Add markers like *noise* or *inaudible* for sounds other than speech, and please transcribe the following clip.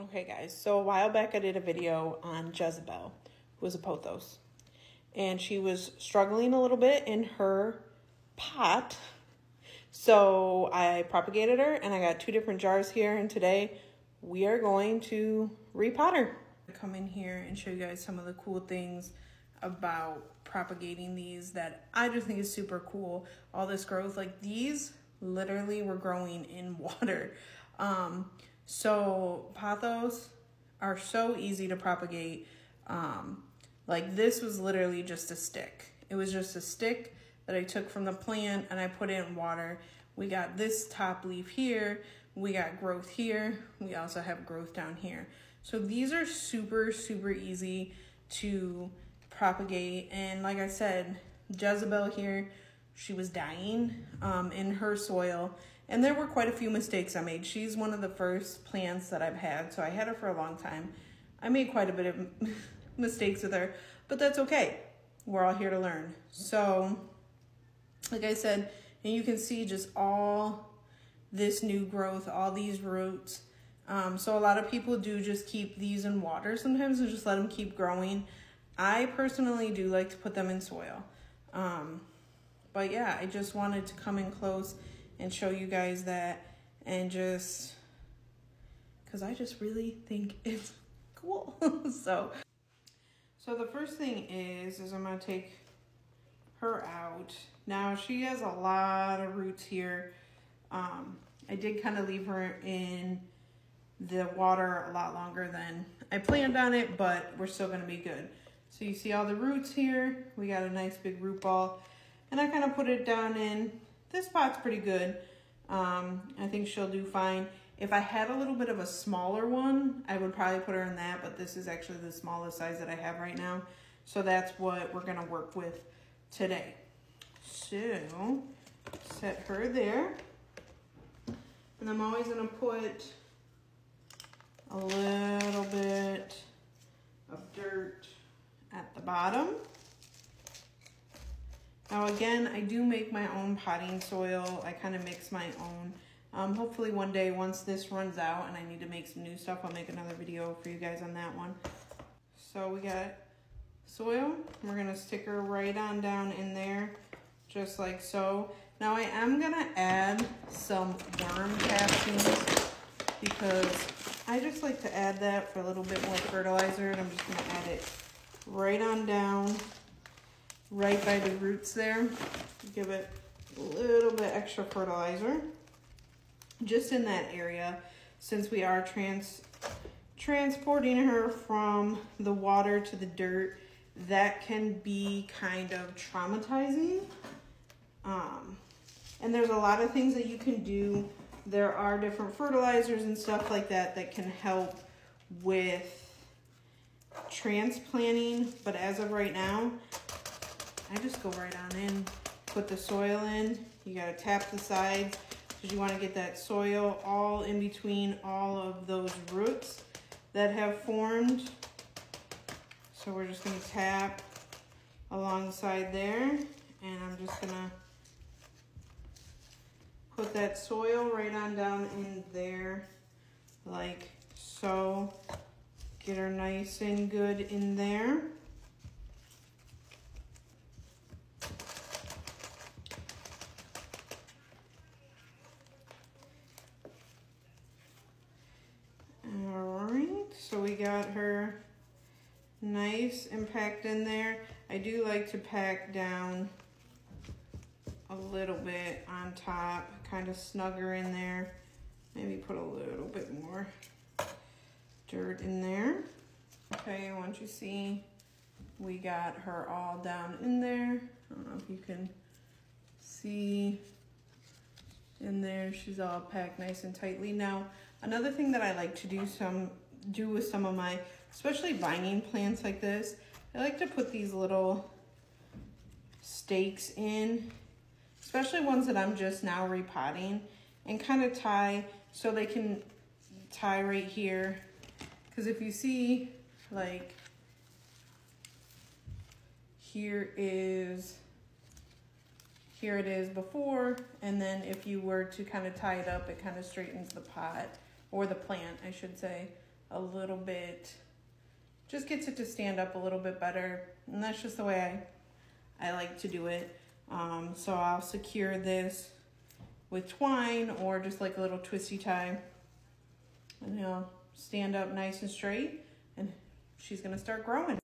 Okay, guys, so a while back I did a video on Jezebel, who was a pothos. And she was struggling a little bit in her pot. So I propagated her and I got two different jars here. And today we are going to repot her. Come in here and show you guys some of the cool things about propagating these that I just think is super cool. All this growth, like these literally were growing in *laughs* water. Um, so pothos are so easy to propagate. Um, like this was literally just a stick. It was just a stick that I took from the plant and I put it in water. We got this top leaf here. We got growth here. We also have growth down here. So these are super, super easy to propagate. And like I said, Jezebel here, she was dying um, in her soil. And there were quite a few mistakes I made. She's one of the first plants that I've had, so I had her for a long time. I made quite a bit of *laughs* mistakes with her, but that's okay. We're all here to learn. So, like I said, and you can see just all this new growth, all these roots. Um, so a lot of people do just keep these in water sometimes and just let them keep growing. I personally do like to put them in soil. Um, but yeah, I just wanted to come in close and show you guys that and just because I just really think *laughs* it's cool. *laughs* so, so the first thing is, is I'm going to take her out. Now she has a lot of roots here. Um, I did kind of leave her in the water a lot longer than I planned on it, but we're still to be good. So you see all the roots here. We got a nice big root ball. And I kind of put it down in, this pot's pretty good. Um, I think she'll do fine. If I had a little bit of a smaller one, I would probably put her in that, but this is actually the smallest size that I have right now. So that's what we're gonna work with today. So, set her there. And I'm always gonna put a little bit of dirt at the bottom. Now again, I do make my own potting soil. I kind of mix my own. Um, hopefully one day, once this runs out and I need to make some new stuff, I'll make another video for you guys on that one. So we got soil. We're gonna stick her right on down in there, just like so. Now I am gonna add some worm castings because I just like to add that for a little bit more fertilizer and I'm just gonna add it right on down right by the roots there. Give it a little bit extra fertilizer. Just in that area since we are trans transporting her from the water to the dirt that can be kind of traumatizing. Um, and there's a lot of things that you can do. There are different fertilizers and stuff like that that can help with transplanting but as of right now I just go right on in, put the soil in. You gotta tap the sides because you wanna get that soil all in between all of those roots that have formed. So we're just gonna tap alongside there and I'm just gonna put that soil right on down in there like so. Get her nice and good in there. Got her nice and packed in there. I do like to pack down a little bit on top, kind of snugger in there. Maybe put a little bit more dirt in there. Okay, once you see, we got her all down in there. I don't know if you can see in there. She's all packed nice and tightly. Now, another thing that I like to do some do with some of my, especially vining plants like this, I like to put these little stakes in, especially ones that I'm just now repotting, and kind of tie so they can tie right here. Because if you see, like, here is, here it is before, and then if you were to kind of tie it up, it kind of straightens the pot, or the plant, I should say a little bit, just gets it to stand up a little bit better. And that's just the way I, I like to do it. Um, so I'll secure this with twine or just like a little twisty tie. And he'll stand up nice and straight and she's gonna start growing.